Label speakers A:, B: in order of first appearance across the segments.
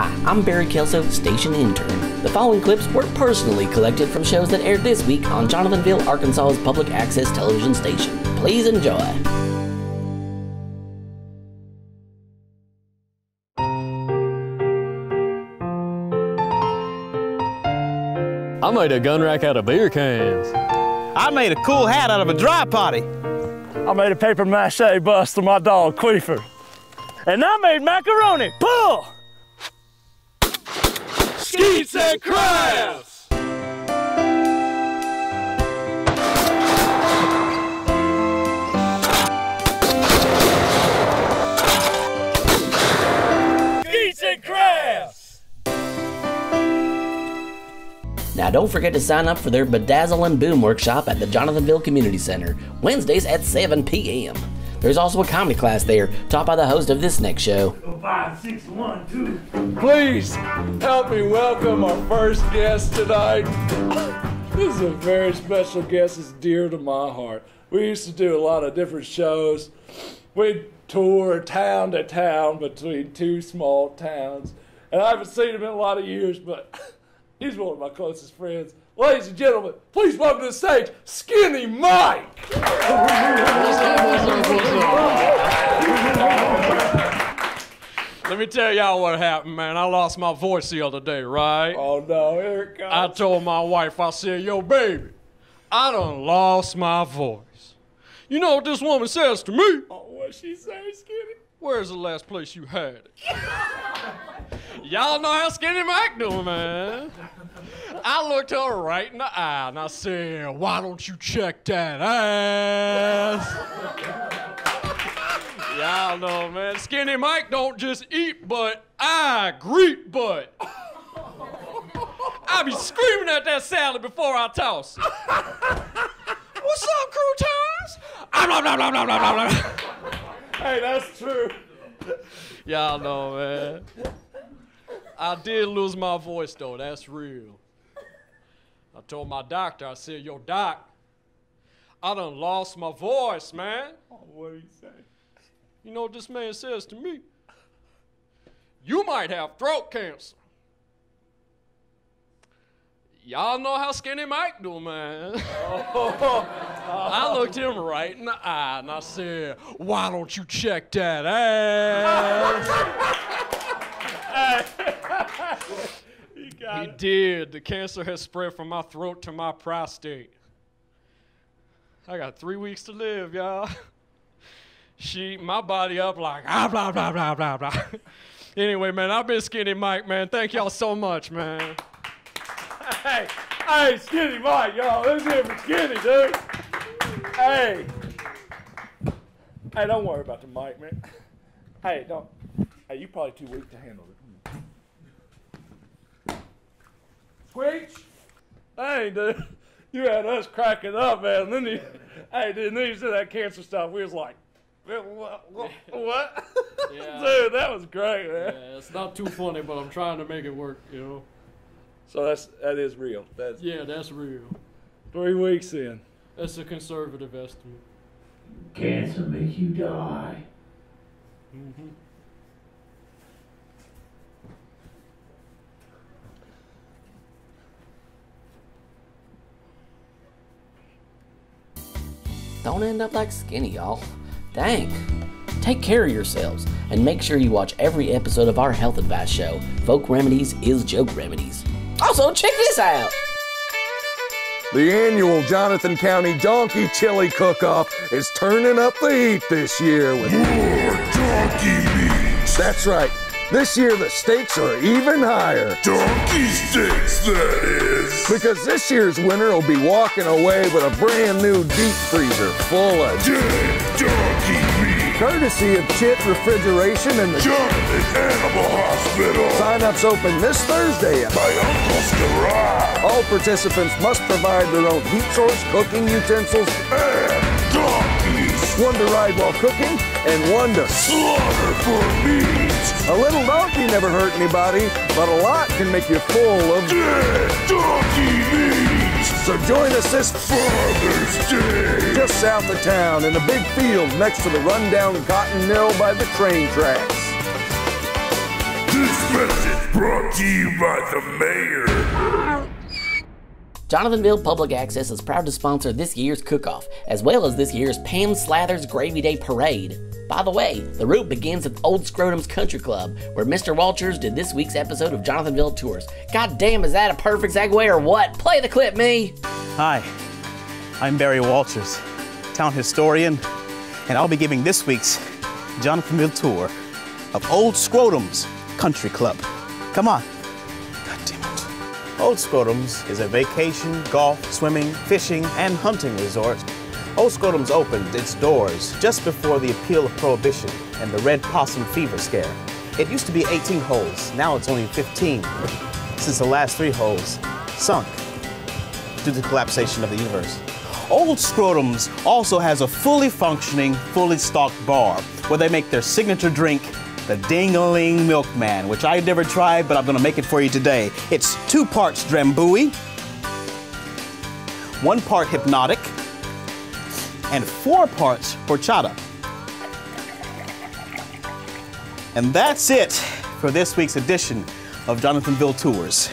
A: Hi, I'm Barry Kelso, station intern. The following clips were personally collected from shows that aired this week on Jonathanville, Arkansas's public access television station. Please enjoy.
B: I made a gun rack out of beer cans.
C: I made a cool hat out of a dry potty.
D: I made a paper mache bust for my dog, Queefer. And I made macaroni. Pull!
B: Skeets and crafts!
A: Now, don't forget to sign up for their Bedazzle and Boom workshop at the Jonathanville Community Center, Wednesdays at 7 p.m. There's also a comedy class there, taught by the host of this next show.
D: Five, six, one, two.
E: Please help me welcome our first guest tonight. This is a very special guest. It's dear to my heart. We used to do a lot of different shows. We'd tour town to town between two small towns. And I haven't seen him in a lot of years, but he's one of my closest friends. Ladies and gentlemen, please welcome to the stage Skinny Mike.
B: Let me tell y'all what happened, man. I lost my voice the other day, right?
E: Oh no, here it comes.
B: I told my wife, I said, yo, baby, I done lost my voice. You know what this woman says to me?
E: Oh, what she say, Skinny?
B: Where's the last place you had it? Y'all know how Skinny Mike doing, man. I looked her right in the eye and I said, why don't you check that ass? Y'all know, man. Skinny Mike don't just eat butt, I greet butt. I be screaming at that salad before I toss it. What's up, croutons? Ah, blah, blah, blah, blah, blah, blah, blah.
E: Hey, that's true.
B: Y'all know, man. I did lose my voice, though. That's real. I told my doctor, I said, Yo, doc, I done lost my voice, man.
E: Oh, what do you say?
B: You know what this man says to me? You might have throat cancer. Y'all know how Skinny Mike do, man. Oh. I looked him right in the eye and I said, Why don't you check that ass? He did. The cancer has spread from my throat to my prostate. I got three weeks to live, y'all. She, my body up like ah blah blah blah blah blah. anyway, man, I've been Skinny Mike, man. Thank y'all so much, man.
E: Hey, hey, Skinny Mike, y'all. This is for Skinny, dude. Hey. Hey, don't worry about the mic, man. Hey, don't. Hey, you probably too weak to handle it. Squeech. Hey, dude. You had us cracking up, man. And then you, hey, dude, then you said that cancer stuff. We was like, what? What? what?
B: Yeah.
E: dude, that was great, man.
B: Yeah, it's not too funny, but I'm trying to make it work, you know.
E: So that's that is real. That's
B: Yeah, that's real.
E: three weeks in.
B: That's a conservative estimate.
F: Cancer make you die. Mm-hmm.
A: Don't end up like Skinny, y'all. Dang. Take care of yourselves and make sure you watch every episode of our health advice show, Folk Remedies is Joke Remedies. Also, check this out.
G: The annual Jonathan County Donkey Chili Cook-Off is turning up the heat this year with
F: More donkey meat.
G: That's right. This year the stakes are even higher
F: Donkey stakes, that is.
G: because this year's winner will be walking away with a brand new deep freezer full of
F: Dead donkey meat.
G: courtesy of Chit Refrigeration and the
F: Jonathan Animal Hospital.
G: sign-ups open this Thursday.
F: By Uncle Scarab.
G: All participants must provide their own heat source, cooking utensils,
F: And donkeys.
G: one to ride while cooking, and one to
F: Slaughter for meat.
G: A little donkey never hurt anybody, but a lot can make you full of.
F: Dead donkey meat.
G: So join us this
F: Father's Day.
G: just south of town in a big field next to the rundown cotton mill by the train tracks.
F: This message Brought to you by the mayor.
A: Jonathanville Public Access is proud to sponsor this year's cook-off, as well as this year's Pam Slather's Gravy Day Parade. By the way, the route begins at Old Scrotum's Country Club, where Mr. Walters did this week's episode of Jonathanville Tours. God damn, is that a perfect segue or what? Play the clip, me!
C: Hi, I'm Barry Walters, town historian, and I'll be giving this week's Jonathanville tour of Old Scrotum's Country Club. Come on. Old Scrotum's is a vacation, golf, swimming, fishing, and hunting resort. Old Scrotum's opened its doors just before the appeal of Prohibition and the Red Possum Fever Scare. It used to be 18 holes, now it's only 15, since the last three holes sunk due to the collapsation of the universe. Old Scrotum's also has a fully functioning, fully stocked bar where they make their signature drink, the Ding-a-Ling Milkman, which I never tried, but I'm gonna make it for you today. It's two parts Drambuie, one part Hpnotiq, and four parts Horchata. And that's it for this week's edition of Jonathanville Tours.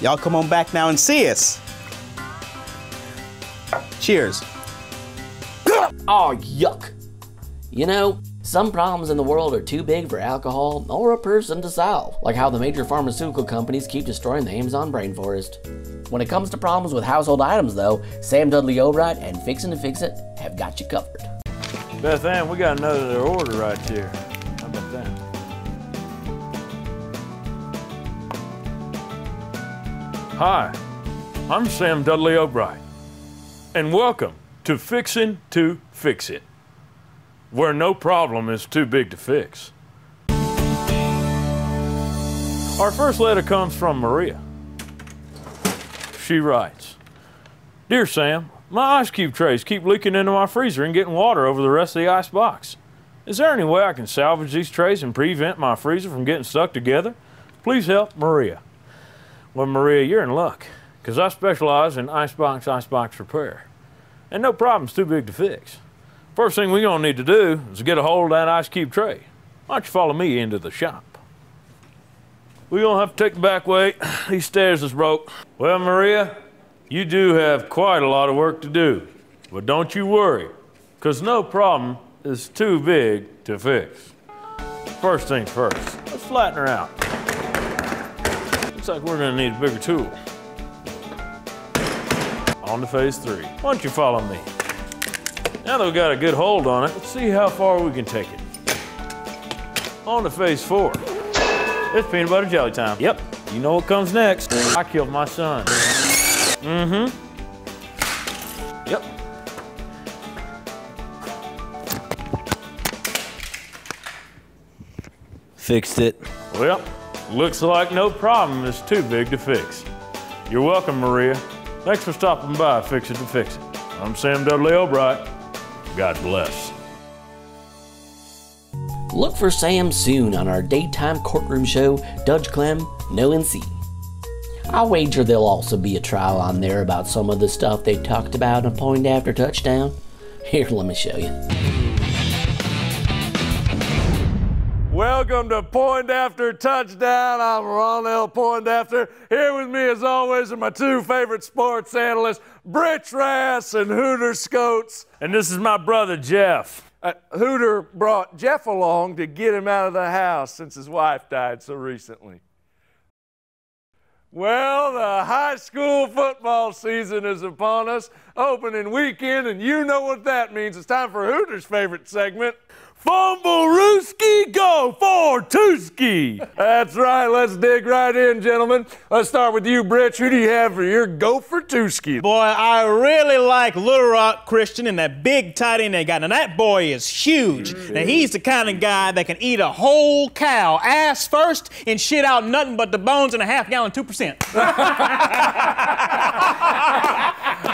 C: Y'all come on back now and see us. Cheers.
A: Oh, yuck. You know, some problems in the world are too big for alcohol or a person to solve, like how the major pharmaceutical companies keep destroying the Amazon rainforest. When it comes to problems with household items, though, Sam Dudley Albright and Fixin' to Fix It have got you covered.
H: Beth Ann, we got another order right here. How about that? Hi, I'm Sam Dudley O'Brien, and welcome to Fixin' to Fix It, where no problem is too big to fix. Our first letter comes from Maria. She writes Dear Sam, my ice cube trays keep leaking into my freezer and getting water over the rest of the ice box. Is there any way I can salvage these trays and prevent my freezer from getting stuck together? Please help, Maria. Well, Maria, you're in luck, because I specialize in icebox icebox repair. And no problem's too big to fix. First thing we're to need to do is get a hold of that ice cube tray. Why don't you follow me into the shop? We're to have to take the back way. These stairs is broke. Well, Maria, you do have quite a lot of work to do. But don't you worry, because no problem is too big to fix. First things first, let's flatten her out. Looks like we're gonna need a bigger tool. On to phase three. Why don't you follow me? Now that we've got a good hold on it, let's see how far we can take it. On to phase four. It's peanut butter jelly time. Yep, you know what comes next. I killed my son. Mm-hmm. Yep.
C: Fixed it.
H: Well, looks like no problem is too big to fix. You're welcome, Maria. Thanks for stopping by Fixin' to Fix It. I'm Sam Dudley Albright. God bless.
A: Look for Sam soon on our daytime courtroom show, Dudge Clem, No NC. I'll wager there'll also be a trial on there about some of the stuff they talked about in a Point After Touchdown. Here, let me show you.
H: Welcome to Point After Touchdown. I'm Ron L. Point After. Here with me, as always, are my two favorite sports analysts, Britch Rass and Hooter Skotes. And this is my brother, Jeff. Uh, Hooter brought Jeff along to get him out of the house since his wife died so recently. Well, the high school football season is upon us, opening weekend, and you know what that means. It's time for Hooter's favorite segment. Fumble Rooski, go for Tuski. That's right. Let's dig right in, gentlemen. Let's start with you, Britch. Who do you have for your go for Tuski?
C: Boy, I really like Little Rock Christian and that big tight end they got. Now that boy is huge. Mm-hmm. Now he's the kind of guy that can eat a whole cow, ass first, and shit out nothing but the bones and a half gallon, two percent.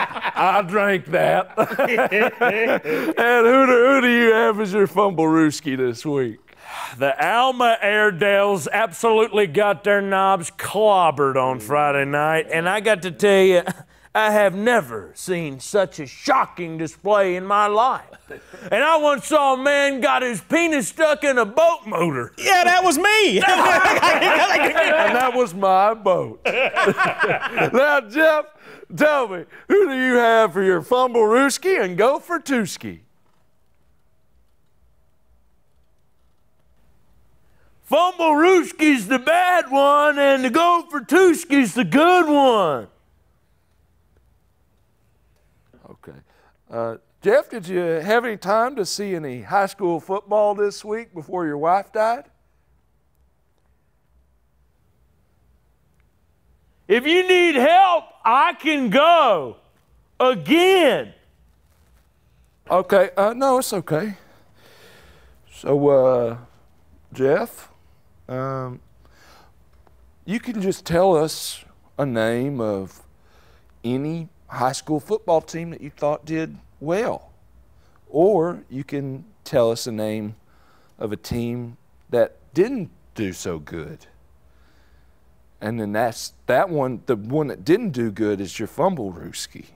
H: I drank that. and Hooter, who do you have as your fumble Rooski this week? The Alma Airedales absolutely got their knobs clobbered on mm. Friday night, and I got to tell you, I have never seen such a shocking display in my life. And I once saw a man got his penis stuck in a boat motor.
C: Yeah, that was me.
E: and that was my boat. now, Jeff, tell me, who do you have for your fumble rooski and go for Tuski?
H: Fumble Rooski's the bad one, and the Go for Tuski's the good one.
E: Okay. Uh, Jeff, did you have any time to see any high school football this week before your wife died?
H: If you need help, I can go again.
E: Okay. Uh, no, it's okay. So, uh, Jeff, um, you can just tell us a name of any high school football team that you thought did well. Or you can tell us a name of a team that didn't do so good. And then that's that one, the one that didn't do good is your fumble rooski.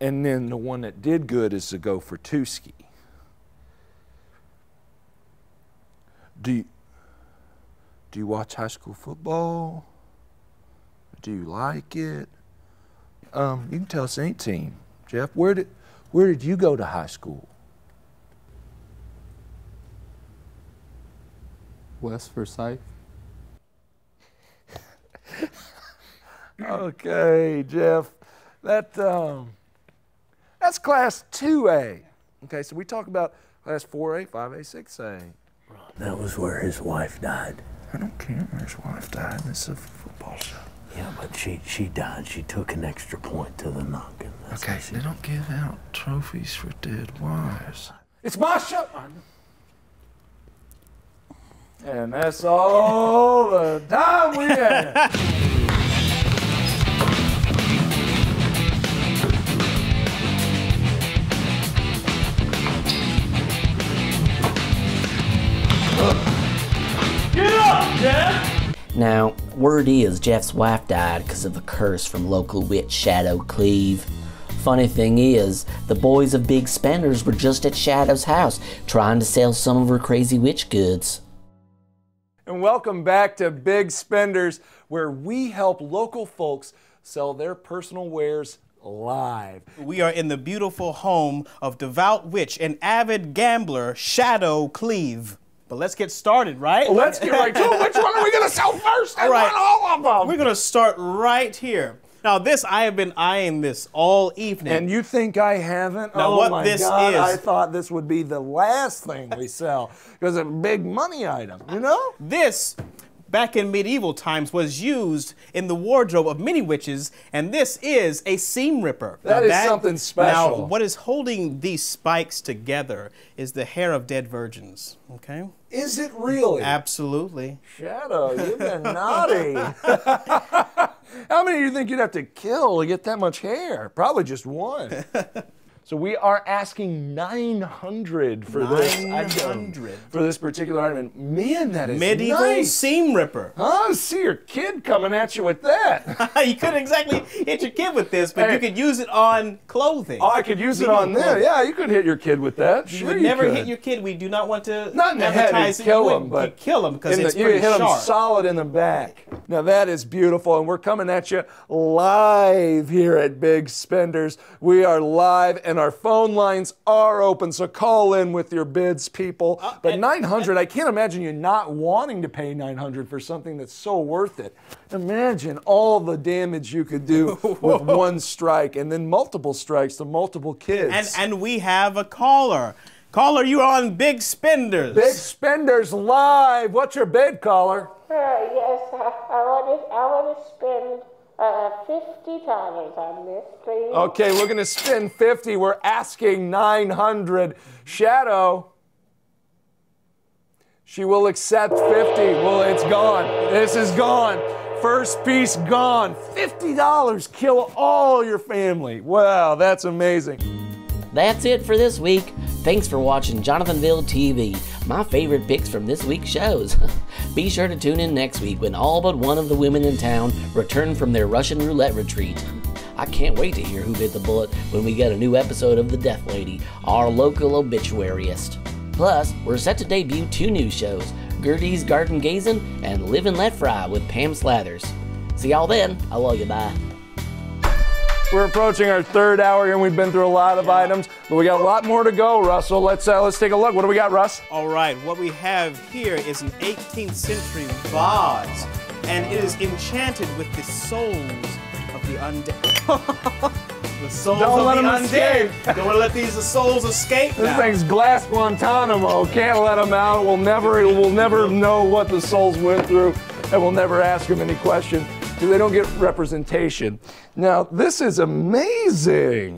E: And then the one that did good is the go for Tuski. Do you, do you watch high school football? Do you like it? Um, you can tell us any team. Jeff, where did where did you go to high school?
I: West Forsyth.
E: Okay, Jeff. That um, that's class 2A. Okay, so we talk about class 4A, 5A, 6A.
H: That was where his wife died.
E: I don't care where his wife died. This is a football show.
H: Yeah, but she, she died. She took an extra point to the noggin. That's
E: Okay, they don't give out trophies for dead wives. It's my show. And that's all the time we have.
A: Now, word is Jeff's wife died because of a curse from local witch Shadow Cleve. Funny thing is, the boys of Big Spenders were just at Shadow's house trying to sell some of her crazy witch goods.
E: And welcome back to Big Spenders, where we help local folks sell their personal wares live.
C: we are in the beautiful home of devout witch and avid gambler Shadow Cleve. But let's get started, right?
E: Let's get right to it. Which one are we going to sell first? I
C: All right.
E: all of them.
C: We're gonna start right here. Now, this I have been eyeing this all evening.
E: And you think I haven't?
C: Now,
E: oh
C: what
E: my
C: this
E: God,
C: is-
E: I thought this would be the last thing we sell because it's a big money item, you know?
C: This, back in medieval times, was used in the wardrobe of many witches, and this is a seam ripper.
E: That
C: Now
E: is something special.
C: Now, what is holding these spikes together is the hair of dead virgins. Okay?
E: Is it really?
C: Absolutely.
E: Shadow, you've been naughty. How many do you think you'd have to kill to get that much hair? Probably just one. So we are asking 900 for this item, for this particular item. And man, that is
C: Medieval
E: nice.
C: seam ripper.
E: Huh? See your kid coming at you with that.
C: you couldn't exactly hit your kid with this, but
E: Hey.
C: you could use it on clothing.
E: Oh, I could use it on there. Yeah, you could hit your kid with that.
C: You
E: Sure
C: would never
E: could.
C: hit your kid. We do not want to
E: Not in the head, you'd kill him, but
C: you'd kill him because
E: in the-
C: it's
E: you hit
C: sharp.
E: them solid in the back. Now that is beautiful, and we're coming at you live here at Big Spenders. We are live, and our phone lines are open. So call in with your bids, people.
C: Uh,
E: but 900, I can't imagine you not wanting to pay 900 for something that's so worth it. Imagine all the damage you could do with one strike, and then multiple strikes to multiple kids.
C: And and we have a caller. Caller, you are on Big Spenders.
E: Big Spenders live. What's your bid, caller?
J: Uh, yes, I, I want to. I want to spend uh, fifty dollars on this, please.
E: Okay, we're gonna spend 50. We're asking 900. Shadow. She will accept 50. Well, it's gone. This is gone. First piece gone. $50. Kill all your family. Wow, that's amazing.
A: That's it for this week. Thanks for watching Jonathanville TV, my favorite picks from this week's shows. Be sure to tune in next week when all but one of the women in town return from their Russian roulette retreat. I can't wait to hear who bit the bullet when we get a new episode of The Death Lady, our local obituaryist. Plus, we're set to debut two new shows Gertie's Garden Gazin' and Live and Let Fry with Pam Slathers. See y'all then. I love you. Bye.
E: We're approaching our third hour here, and we've been through a lot of items, but we got a lot more to go, Russell. Let's uh, let's take a look. What do we got, Russ?
C: All right, what we have here is an 18th century vase, and it is enchanted with the souls of the undead. the souls
E: Don't
C: of
E: let them
C: undead.
E: escape.
C: Don't want to let these souls escape.
E: This
C: now.
E: thing's glass Guantanamo. Can't let them out. We'll never we'll never know what the souls went through, and we'll never ask them any questions they don't get representation. Now this is amazing.